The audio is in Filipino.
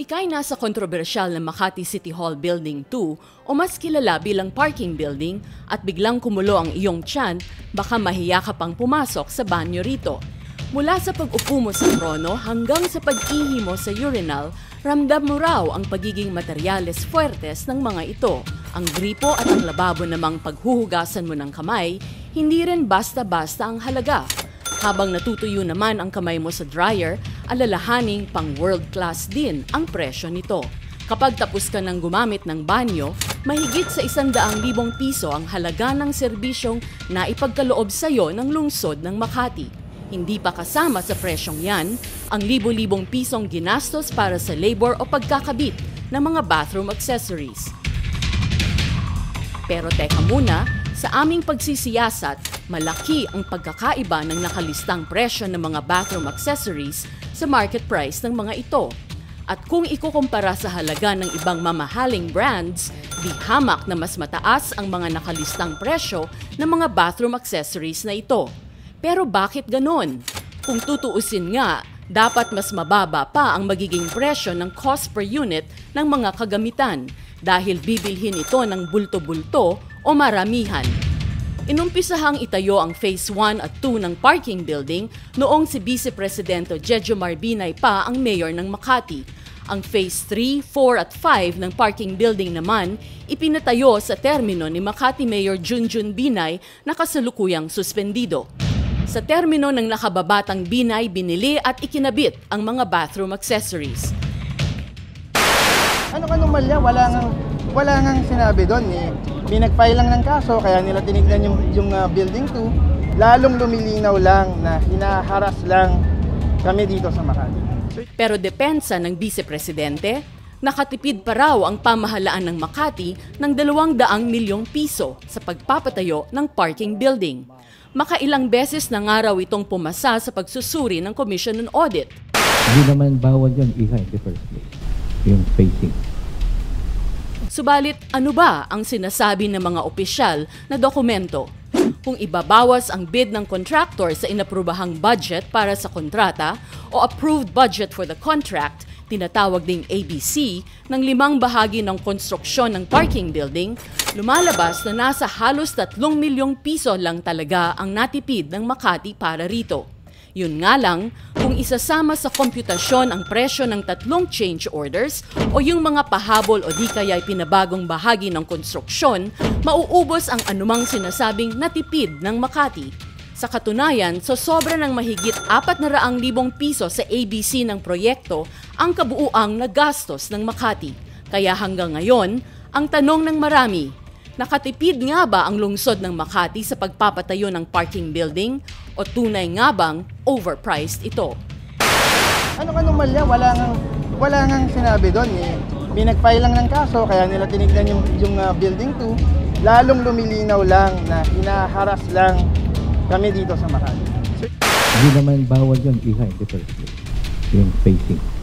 ikay nasa kontrobersyal na Makati City Hall Building 2 o mas kilala bilang parking building at biglang kumulo ang iyong tiyan, baka mahiya ka pang pumasok sa banyo rito. Mula sa pag-upo mo sa trono hanggang sa pag-ihi mo sa urinal, ramdam mo raw ang pagiging materyales fuertes ng mga ito. Ang gripo at ang lababo namang paghuhugasan mo ng kamay, hindi rin basta-basta ang halaga. Habang natutuyo naman ang kamay mo sa dryer, alalahaning pang world class din ang presyo nito. Kapag tapos ka ng gumamit ng banyo, mahigit sa isandaang libong piso ang halaga ng serbisyong na ipagkaloob sa iyo ng lungsod ng Makati. Hindi pa kasama sa presyong yan ang libo-libong pisong ginastos para sa labor o pagkakabit ng mga bathroom accessories. Pero teka muna, sa aming pagsisiyasat, malaki ang pagkakaiba ng nakalistang presyo ng mga bathroom accessories sa market price ng mga ito. At kung ikukumpara sa halaga ng ibang mamahaling brands, di hamak na mas mataas ang mga nakalistang presyo ng mga bathroom accessories na ito. Pero bakit ganon? Kung tutuusin nga, dapat mas mababa pa ang magiging presyo ng cost per unit ng mga kagamitan dahil bibilhin ito ng bulto-bulto o maramihan. Inumpisahang itayo ang Phase 1 at 2 ng parking building noong si Vice Presidente Jejo Marbinay pa ang mayor ng Makati. Ang Phase 3, 4 at 5 ng parking building naman ipinatayo sa termino ni Makati Mayor Junjun Binay na kasalukuyang suspendido. Sa termino ng nakababatang Binay, binili at ikinabit ang mga bathroom accessories. Ano anomalya? Wala nang wala nang sinabi doon eh. May nag-file lang ng kaso kaya nila tinignan yung yung uh, building 2. Lalong lumilinaw lang na hinaharas lang kami dito sa Makati. Pero depensa ng Vice Presidente, nakatipid pa raw ang pamahalaan ng Makati ng 200 milyong piso sa pagpapatayo ng parking building. Makailang beses na nga raw itong pumasa sa pagsusuri ng Commission on Audit. Hindi naman bawal yun, Iha, in the first place. Yung spacing. Subalit ano ba ang sinasabi ng mga opisyal na dokumento? Kung ibabawas ang bid ng contractor sa inaprubahang budget para sa kontrata o approved budget for the contract, tinatawag ding ABC, ng limang bahagi ng konstruksyon ng parking building, lumalabas na nasa halos 3 milyong piso lang talaga ang natipid ng Makati para rito. Yun nga lang, kung isasama sa komputasyon ang presyo ng tatlong change orders o yung mga pahabol o di kaya pinabagong bahagi ng konstruksyon, mauubos ang anumang sinasabing natipid ng Makati. Sa katunayan, so sobra ng mahigit 400,000 piso sa ABC ng proyekto ang kabuuang nagastos ng Makati. Kaya hanggang ngayon, ang tanong ng marami, Nakatipid nga ba ang lungsod ng Makati sa pagpapatayo ng parking building o tunay nga bang overpriced ito? Ano anomalya? Wala nang wala nang sinabi doon eh. May nag-file lang ng kaso kaya nila tinignan yung yung uh, building 2. Lalong lumilinaw lang na hinaharas lang kami dito sa Makati. Hindi naman bawal yun, Iha, in the first place. Yung spacing.